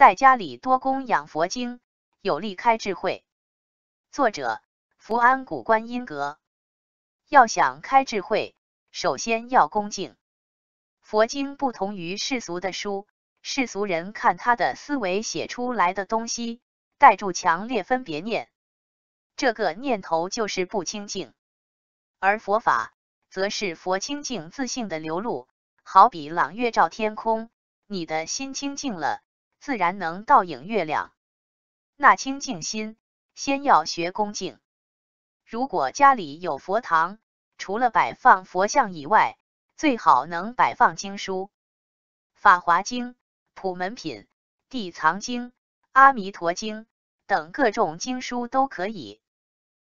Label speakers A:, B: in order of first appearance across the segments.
A: 在家里多供养佛经，有利开智慧。作者：福安古观音阁。要想开智慧，首先要恭敬佛经。不同于世俗的书，世俗人看他的思维写出来的东西，带住强烈分别念，这个念头就是不清净。而佛法则是佛清净自信的流露，好比朗月照天空，你的心清净了。自然能倒影月亮。那清净心，先要学恭敬。如果家里有佛堂，除了摆放佛像以外，最好能摆放经书，《法华经》、《普门品》、《地藏经》、《阿弥陀经》等各种经书都可以。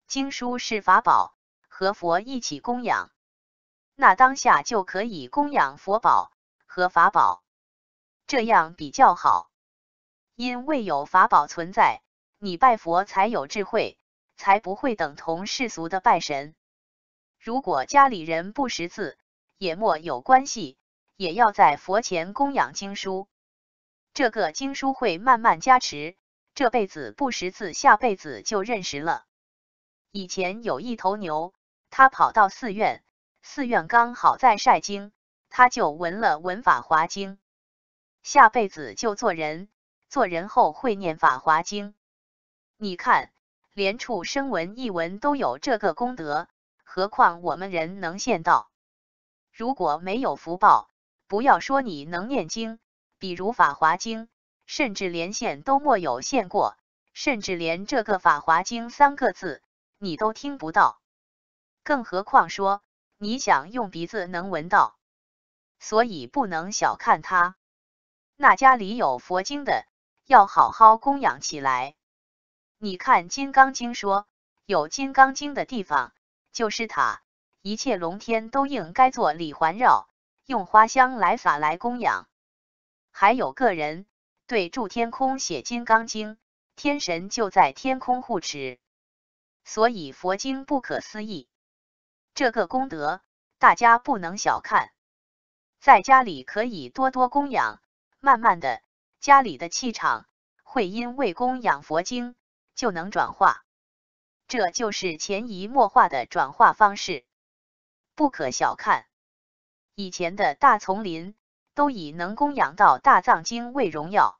A: 经书是法宝，和佛一起供养，那当下就可以供养佛宝和法宝，这样比较好。因为有法宝存在，你拜佛才有智慧，才不会等同世俗的拜神。如果家里人不识字，也莫有关系，也要在佛前供养经书。这个经书会慢慢加持，这辈子不识字，下辈子就认识了。以前有一头牛，它跑到寺院，寺院刚好在晒经，它就闻了闻法华经，下辈子就做人。做人后会念法华经，你看，连畜生闻一闻都有这个功德，何况我们人能现道？如果没有福报，不要说你能念经，比如法华经，甚至连现都莫有现过，甚至连这个法华经三个字你都听不到，更何况说你想用鼻子能闻到？所以不能小看它。那家里有佛经的。要好好供养起来。你看《金刚经》说，有《金刚经》的地方就是塔，一切龙天都应该做礼环绕，用花香来撒来供养。还有个人对住天空写《金刚经》，天神就在天空护持。所以佛经不可思议，这个功德大家不能小看。在家里可以多多供养，慢慢的。家里的气场会因为供养佛经就能转化，这就是潜移默化的转化方式，不可小看。以前的大丛林都以能供养到大藏经为荣耀。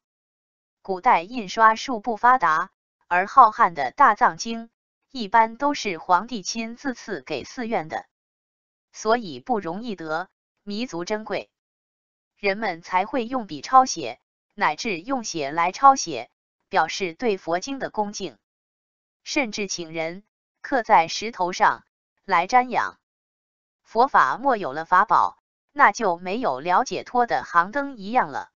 A: 古代印刷术不发达，而浩瀚的大藏经一般都是皇帝亲自赐给寺院的，所以不容易得，弥足珍贵，人们才会用笔抄写。乃至用血来抄写，表示对佛经的恭敬，甚至请人刻在石头上来瞻仰。佛法莫有了法宝，那就没有了解脱的航灯一样了。